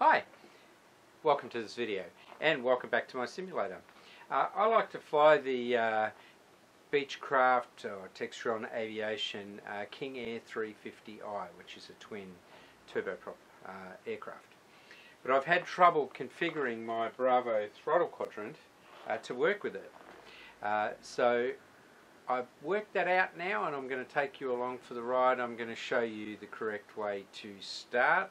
Hi, welcome to this video and welcome back to my simulator. Uh, I like to fly the uh, Beechcraft or Textron Aviation uh, King Air 350i which is a twin turboprop uh, aircraft. But I've had trouble configuring my Bravo throttle quadrant uh, to work with it. Uh, so I've worked that out now and I'm going to take you along for the ride. I'm going to show you the correct way to start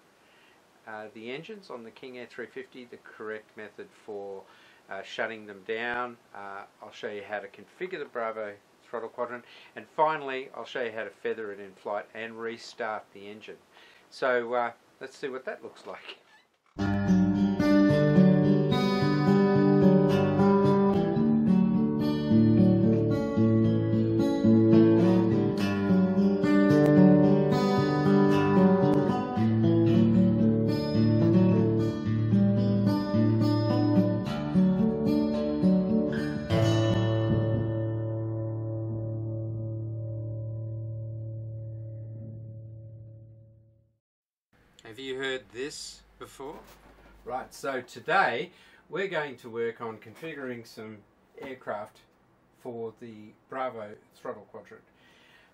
uh, the engines on the King Air 350, the correct method for uh, shutting them down. Uh, I'll show you how to configure the Bravo throttle quadrant and finally I'll show you how to feather it in flight and restart the engine. So uh, let's see what that looks like. So today we're going to work on configuring some aircraft for the Bravo throttle quadrant.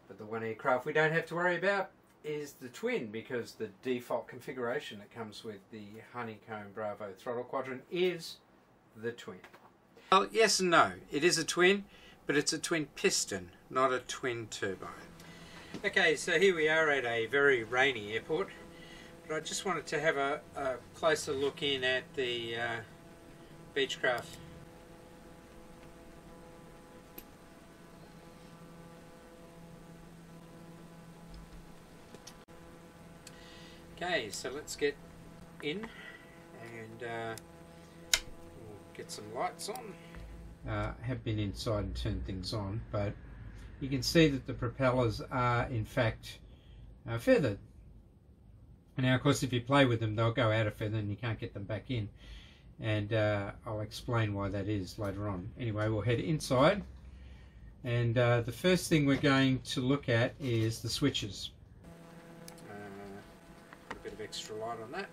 But the one aircraft we don't have to worry about is the twin because the default configuration that comes with the Honeycomb Bravo throttle quadrant is the twin. Well, yes and no. It is a twin, but it's a twin piston, not a twin turbine. Okay, so here we are at a very rainy airport. But I just wanted to have a, a closer look in at the uh, Beechcraft Okay, so let's get in and uh, we'll get some lights on. Uh, have been inside and turned things on, but you can see that the propellers are in fact uh, feathered. Now, of course, if you play with them, they'll go out of feather and you can't get them back in. And uh, I'll explain why that is later on. Anyway, we'll head inside. And uh, the first thing we're going to look at is the switches. Uh, a bit of extra light on that.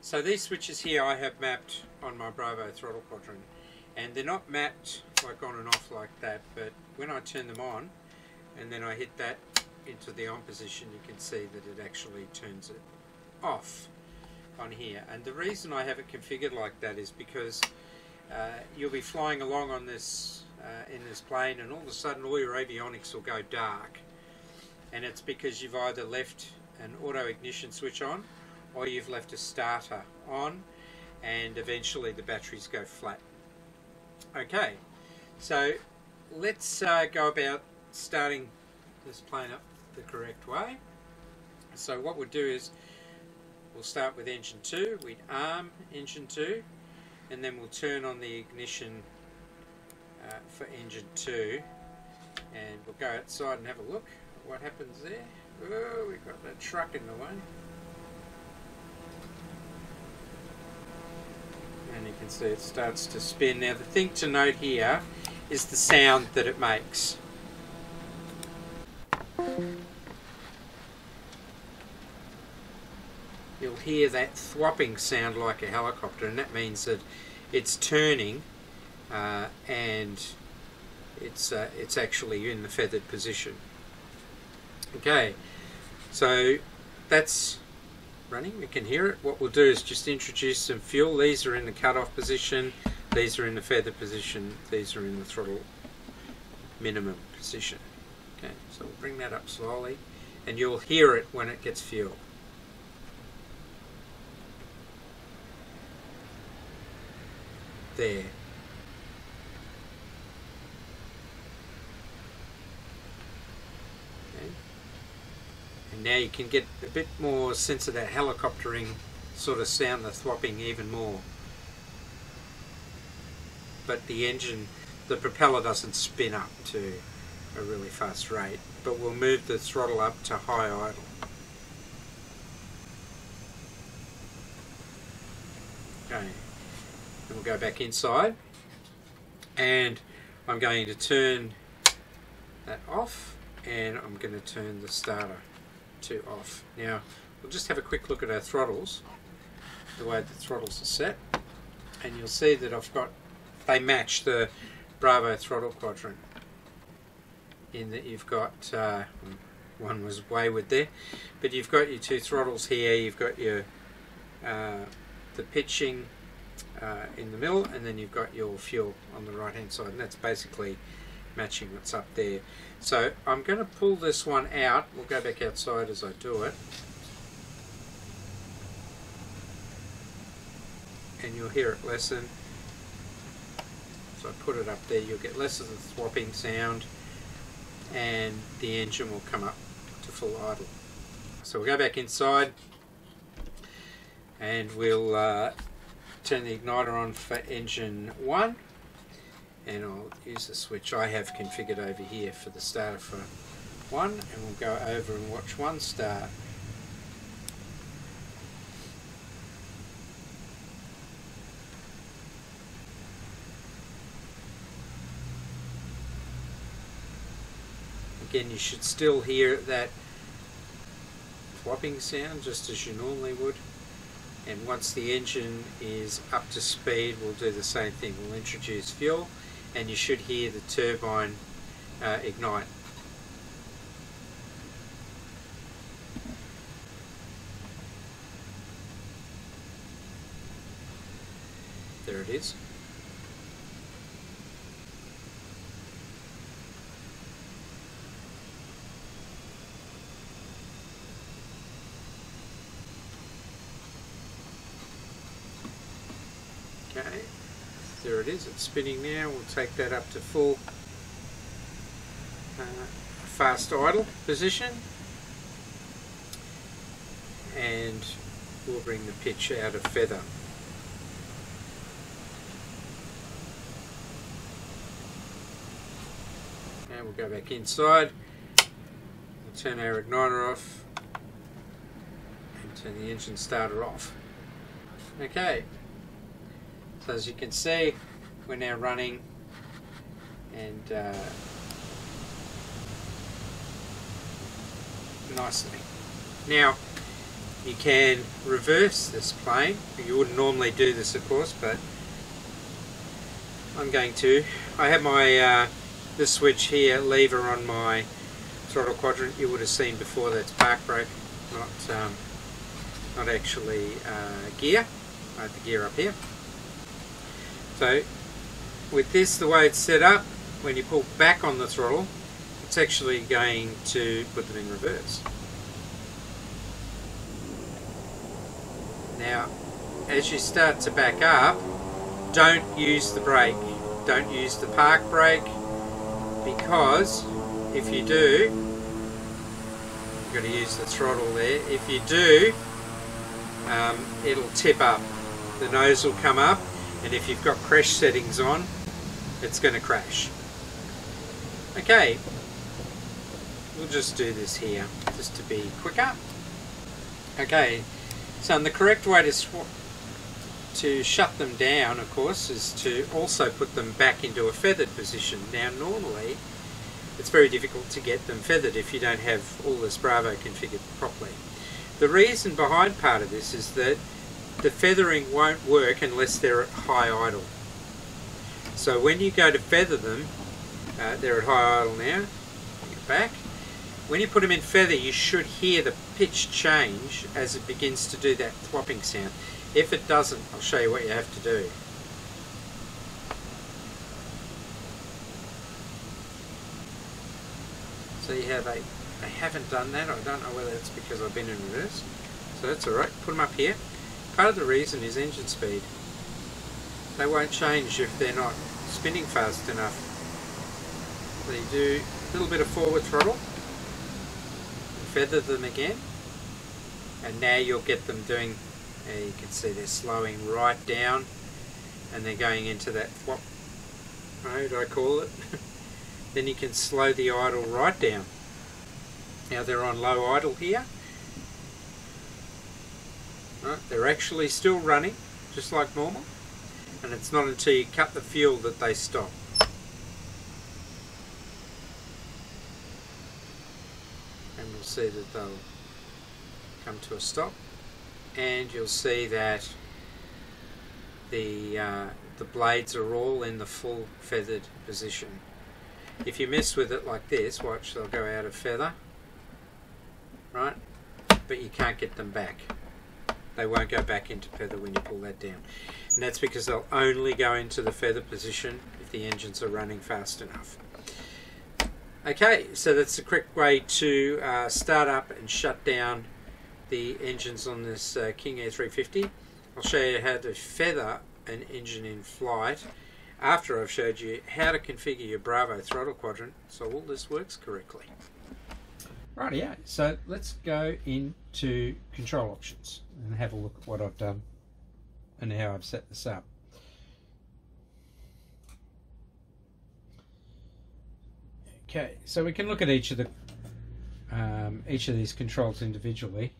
So these switches here I have mapped on my Bravo throttle quadrant. And they're not mapped like on and off like that, but when I turn them on, and then I hit that into the on position you can see that it actually turns it off on here. And the reason I have it configured like that is because uh, you'll be flying along on this uh, in this plane and all of a sudden all your avionics will go dark. And it's because you've either left an auto ignition switch on or you've left a starter on and eventually the batteries go flat. Okay so let's uh, go about starting this plane up the correct way. So what we'll do is we'll start with engine 2, we'd arm engine 2 and then we'll turn on the ignition uh, for engine 2 and we'll go outside and have a look at what happens there. Oh, we've got that truck in the way. And you can see it starts to spin. Now the thing to note here is the sound that it makes. Hear that thwopping sound like a helicopter and that means that it's turning uh, and it's uh, it's actually in the feathered position. Okay so that's running. We can hear it. What we'll do is just introduce some fuel. These are in the cutoff position. These are in the feather position. These are in the throttle minimum position. Okay so we'll bring that up slowly and you'll hear it when it gets fuel there. Okay. And now you can get a bit more sense of that helicoptering sort of sound, the thwopping even more. But the engine, the propeller doesn't spin up to a really fast rate, but we'll move the throttle up to high idle. Okay. And we'll go back inside. And I'm going to turn that off and I'm going to turn the starter to off. Now we'll just have a quick look at our throttles the way the throttles are set. And you'll see that I've got they match the Bravo throttle quadrant in that you've got uh, one was wayward there. But you've got your two throttles here you've got your uh, the pitching uh, in the middle and then you've got your fuel on the right hand side and that's basically matching what's up there. So I'm going to pull this one out. We'll go back outside as I do it. And you'll hear it lessen so I put it up there you'll get less of the thwopping sound and the engine will come up to full idle. So we'll go back inside and we'll uh, turn the igniter on for engine 1 and I'll use the switch I have configured over here for the starter for 1 and we'll go over and watch 1 start. Again you should still hear that thwopping sound just as you normally would and once the engine is up to speed we'll do the same thing. We'll introduce fuel and you should hear the turbine uh, ignite. There it is Okay, there it is, it's spinning now. We'll take that up to full uh, fast idle position and we'll bring the pitch out of feather. And we'll go back inside, we'll turn our igniter off and turn the engine starter off. Okay, so as you can see, we're now running and uh, nicely. Now, you can reverse this plane. You wouldn't normally do this, of course, but I'm going to. I have my uh, this switch here, lever on my throttle quadrant. You would have seen before that's park brake, not um, not actually uh, gear. I have the gear up here. So with this, the way it's set up, when you pull back on the throttle, it's actually going to put them in reverse. Now, as you start to back up, don't use the brake. Don't use the park brake because if you do, you've got to use the throttle there. If you do, um, it'll tip up. The nose will come up and if you've got crash settings on it's going to crash. Okay. We'll just do this here just to be quicker. Okay. So the correct way to to shut them down of course is to also put them back into a feathered position. Now normally it's very difficult to get them feathered if you don't have all this Bravo configured properly. The reason behind part of this is that the feathering won't work unless they're at high idle. So when you go to feather them, uh, they're at high idle now, back. When you put them in feather, you should hear the pitch change as it begins to do that thwopping sound. If it doesn't, I'll show you what you have to do. So you have a, I haven't done that, I don't know whether it's because I've been in reverse. So that's alright, put them up here. Part of the reason is engine speed. They won't change if they're not spinning fast enough. They do a little bit of forward throttle, feather them again, and now you'll get them doing, you can see they're slowing right down, and they're going into that thwop mode I call it. then you can slow the idle right down. Now they're on low idle here, Right, they're actually still running, just like normal, and it's not until you cut the fuel that they stop. And we'll see that they'll come to a stop, and you'll see that the uh, the blades are all in the full feathered position. If you mess with it like this, watch they'll go out of feather, right? But you can't get them back. They won't go back into feather when you pull that down. And that's because they'll only go into the feather position if the engines are running fast enough. Okay, so that's the correct way to uh, start up and shut down the engines on this uh, King Air 350. I'll show you how to feather an engine in flight after I've showed you how to configure your Bravo throttle quadrant so all this works correctly. Right, yeah. So let's go into control options and have a look at what I've done and how I've set this up. Okay, so we can look at each of the um, each of these controls individually.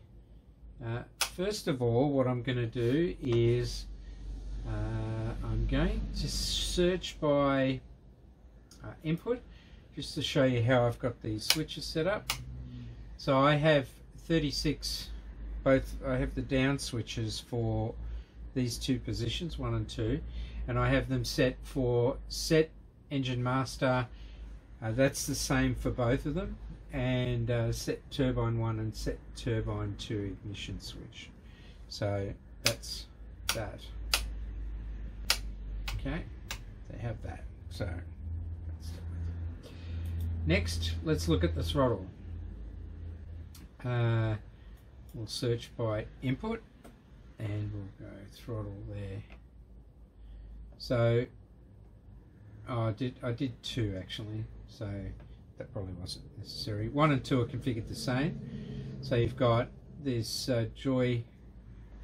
Uh, first of all, what I'm going to do is uh, I'm going to search by uh, input just to show you how I've got these switches set up. So I have 36 both I have the down switches for these two positions one and two and I have them set for set engine master uh, that's the same for both of them and uh, set turbine 1 and set turbine 2 ignition switch. So that's that. Okay they have that so. Next let's look at the throttle. Uh, we'll search by input and we'll go throttle there so oh, I did I did two actually so that probably wasn't necessary. One and two are configured the same. So you've got this uh, joy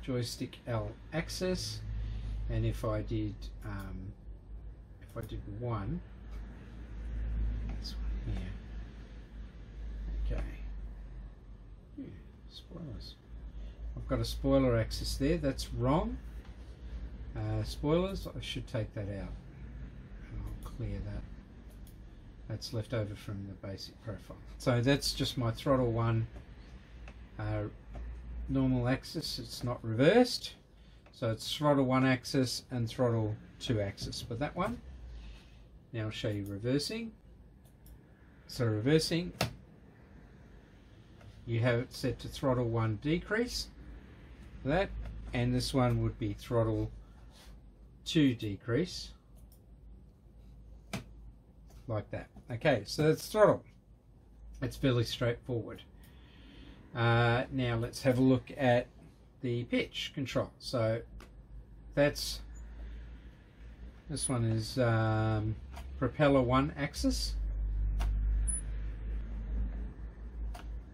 joystick L axis, and if I did um, if I did one, this one here, okay. Ooh, spoilers. I've got a spoiler axis there. That's wrong. Uh, spoilers. I should take that out. I'll clear that that's left over from the basic profile. So that's just my throttle one uh, normal axis. It's not reversed. So it's throttle one axis and throttle two axis for that one. Now I'll show you reversing. So reversing, you have it set to throttle one decrease that, and this one would be throttle two decrease like that. Okay, so that's throttle. It's fairly straightforward. Uh, now let's have a look at the pitch control. So that's this one is um, propeller one axis,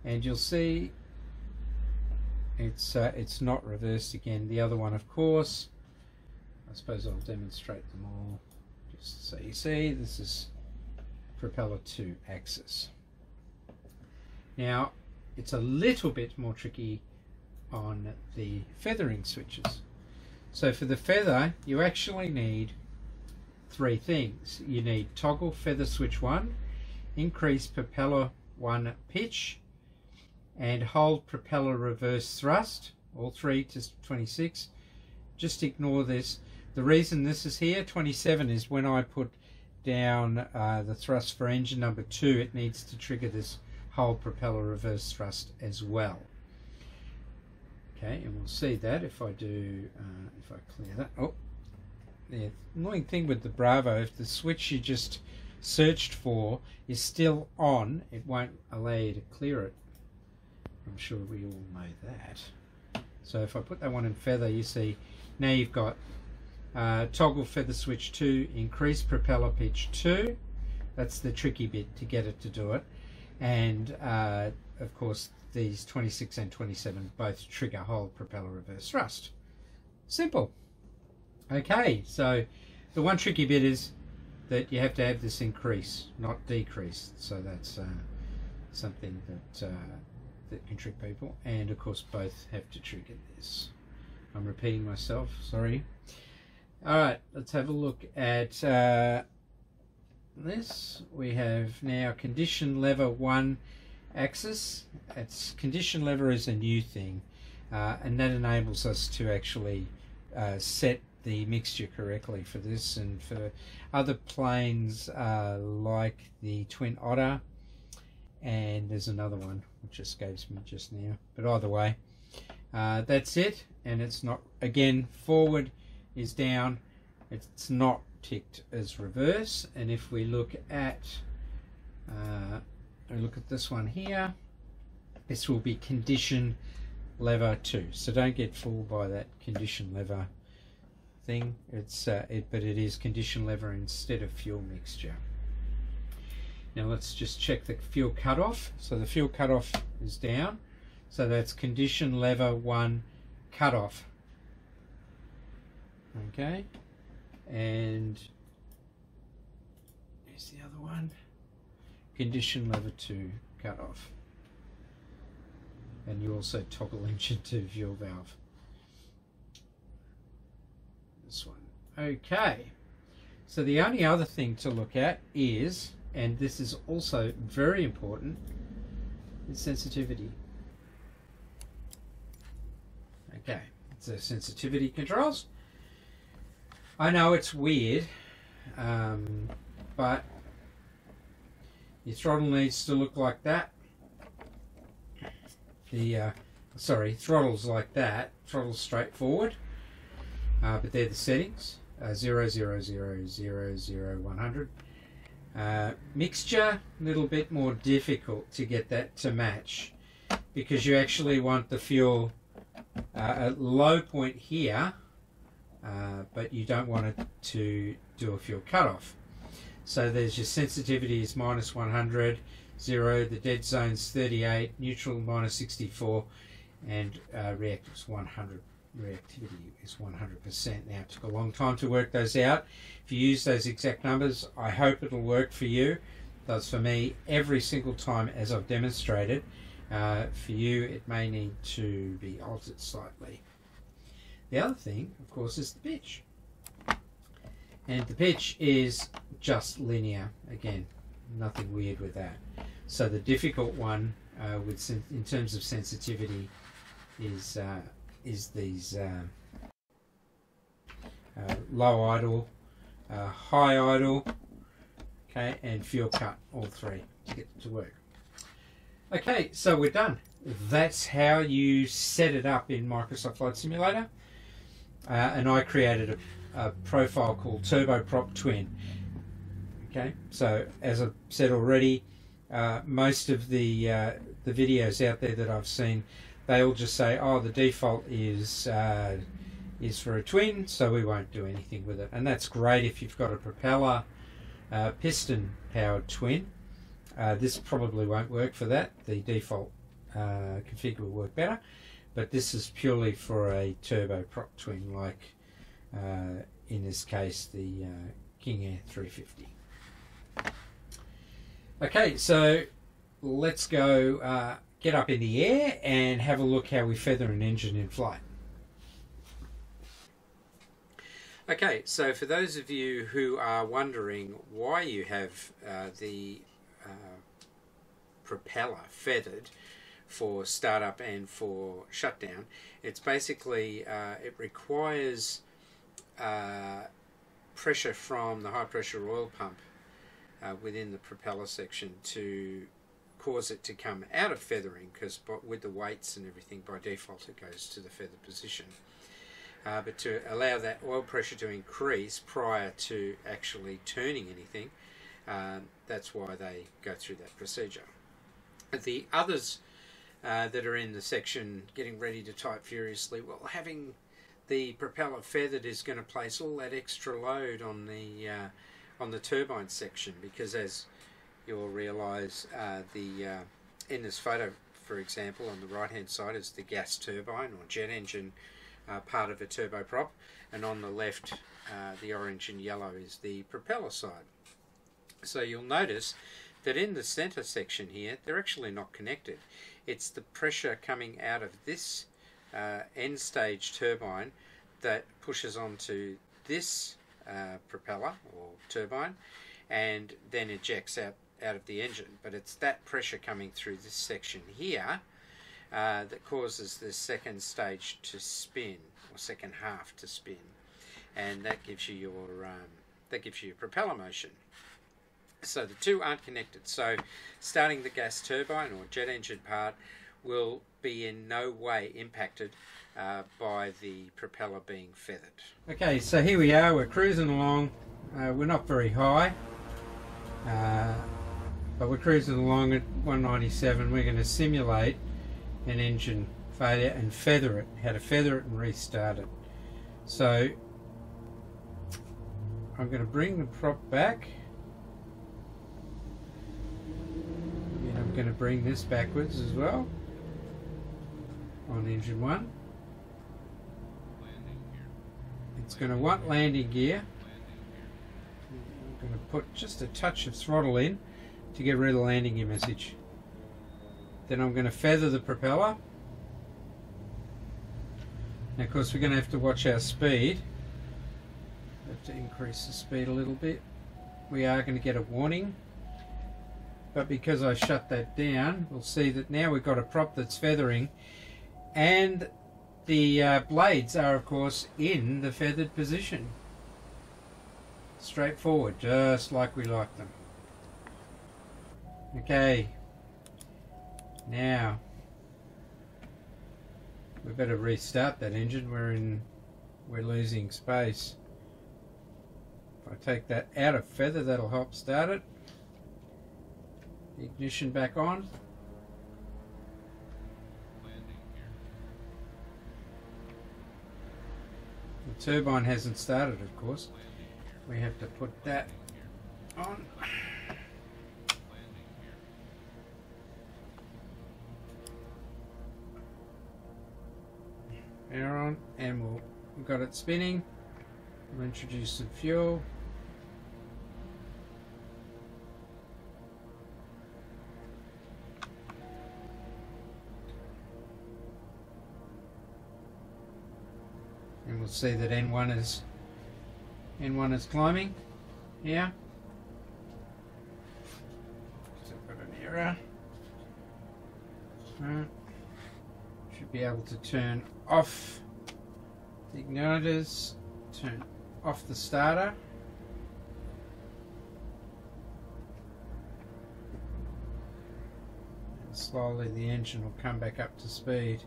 and you'll see it's uh, it's not reversed again. The other one, of course. I suppose I'll demonstrate them all just so you see. This is propeller 2 axis. Now, it's a little bit more tricky on the feathering switches. So for the feather, you actually need three things. You need toggle feather switch 1, increase propeller 1 pitch, and hold propeller reverse thrust, all three to 26. Just ignore this. The reason this is here, 27, is when I put down uh, the thrust for engine number two, it needs to trigger this whole propeller reverse thrust as well. Okay, and we'll see that if I do, uh, if I clear that. Oh, the annoying thing with the Bravo, if the switch you just searched for is still on, it won't allow you to clear it. I'm sure we all know that. So if I put that one in feather, you see now you've got uh, toggle feather switch 2, increase propeller pitch 2. That's the tricky bit to get it to do it. And uh, of course, these 26 and 27 both trigger hold propeller reverse thrust. Simple. Okay, so the one tricky bit is that you have to have this increase, not decrease. So that's uh, something that uh, that can trick people. And of course, both have to trigger this. I'm repeating myself. Sorry. All right, let's have a look at uh, this. We have now condition lever one axis. It's condition lever is a new thing, uh, and that enables us to actually uh, set the mixture correctly for this and for other planes uh, like the Twin Otter and there's another one which escapes me just now. But either way uh, that's it. And it's not again forward is down. It's not ticked as reverse. And if we look at uh, look at this one here this will be condition lever 2 so don't get fooled by that condition lever thing. It's uh, it, but it is condition lever instead of fuel mixture now let's just check the fuel cutoff so the fuel cutoff is down so that's condition lever 1 cutoff okay and here's the other one condition lever 2 cutoff and you also toggle engine to fuel valve. This one. Okay. So the only other thing to look at is, and this is also very important, is sensitivity. Okay, so sensitivity controls. I know it's weird, um, but your throttle needs to look like that the uh, sorry throttles like that throttles straight forward uh, but they're the settings uh, 0 0 0 0 0 100 uh, mixture a little bit more difficult to get that to match because you actually want the fuel uh, at low point here uh, but you don't want it to do a fuel cutoff so there's your sensitivity is minus 100 0, the dead zone's 38, neutral minus 64, and uh, reactive's 100. Reactivity is 100%. Now, it took a long time to work those out. If you use those exact numbers, I hope it'll work for you. Does for me every single time as I've demonstrated. Uh, for you, it may need to be altered slightly. The other thing, of course, is the pitch. And the pitch is just linear. Again, nothing weird with that. So the difficult one uh, with in terms of sensitivity is uh, is these uh, uh low idle, uh, high idle, okay, and fuel cut, all three to get to work. Okay, so we're done. That's how you set it up in Microsoft Flight Simulator. Uh, and I created a, a profile called Turboprop Twin. Okay, so as I've said already, uh, most of the uh, the videos out there that I've seen, they all just say, "Oh, the default is uh, is for a twin, so we won't do anything with it." And that's great if you've got a propeller uh, piston powered twin. Uh, this probably won't work for that. The default config will work better, but this is purely for a turboprop twin, like in this case the King Air 350. Okay, so let's go uh, get up in the air and have a look how we feather an engine in flight. Okay, so for those of you who are wondering why you have uh, the uh, propeller feathered for startup and for shutdown, it's basically, uh, it requires uh, pressure from the high pressure oil pump uh, within the propeller section to cause it to come out of feathering because with the weights and everything by default it goes to the feather position. Uh, but to allow that oil pressure to increase prior to actually turning anything, uh, that's why they go through that procedure. The others uh, that are in the section getting ready to type furiously, well, having the propeller feathered is going to place all that extra load on the uh, on the turbine section because as you'll realise uh, the uh, in this photo for example on the right hand side is the gas turbine or jet engine uh, part of a turboprop and on the left uh, the orange and yellow is the propeller side. So you'll notice that in the center section here they're actually not connected. It's the pressure coming out of this uh, end stage turbine that pushes onto this uh, propeller or turbine and then ejects out, out of the engine. But it's that pressure coming through this section here uh, that causes the second stage to spin or second half to spin. and that gives you your um, that gives you your propeller motion. So the two aren't connected. So starting the gas turbine or jet engine part will be in no way impacted uh, by the propeller being feathered. Okay, so here we are, we're cruising along. Uh, we're not very high, uh, but we're cruising along at 197. We're going to simulate an engine failure and feather it, how to feather it and restart it. So I'm going to bring the prop back. And I'm going to bring this backwards as well on engine 1. It's going to want landing gear. I'm going to put just a touch of throttle in to get rid of the landing gear message. Then I'm going to feather the propeller. Now of course we're going to have to watch our speed. Have to increase the speed a little bit. We are going to get a warning. But because I shut that down, we'll see that now we've got a prop that's feathering and the uh, blades are of course in the feathered position straightforward just like we like them okay. Now we better restart that engine. We're in we're losing space. If I take that out of feather that'll help start it. Ignition back on. The turbine hasn't started, of course. We have to put that on. Air on, and we'll, we've got it spinning. We'll introduce some fuel. and we'll see that N1 is N1 is climbing here. Able to turn off the igniters, turn off the starter. And slowly the engine will come back up to speed.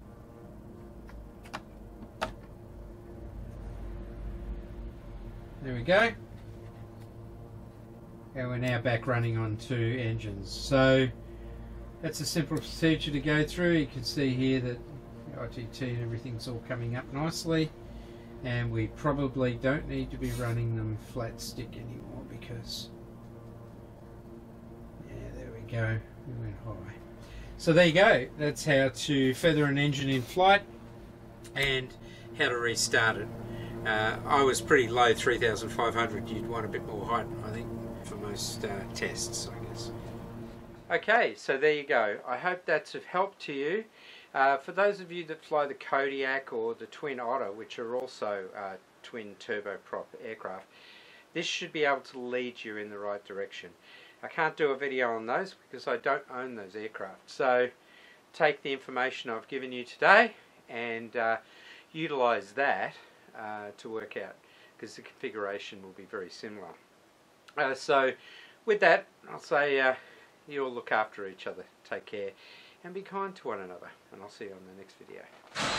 There we go. And we're now back running on two engines. So that's a simple procedure to go through. You can see here that IGT and everything's all coming up nicely. And we probably don't need to be running them flat stick anymore because yeah, there we go. We went high. So there you go. That's how to feather an engine in flight and how to restart it. Uh, I was pretty low, 3,500. You'd want a bit more height, I think, for most uh, tests, I guess. Okay, so there you go. I hope that's of help to you. Uh, for those of you that fly the Kodiak or the Twin Otter, which are also uh, twin turboprop aircraft, this should be able to lead you in the right direction. I can't do a video on those because I don't own those aircraft. So take the information I've given you today and uh, utilize that uh, to work out because the configuration will be very similar. Uh, so with that I'll say you all look after each other, take care and be kind to one another and I'll see you on the next video.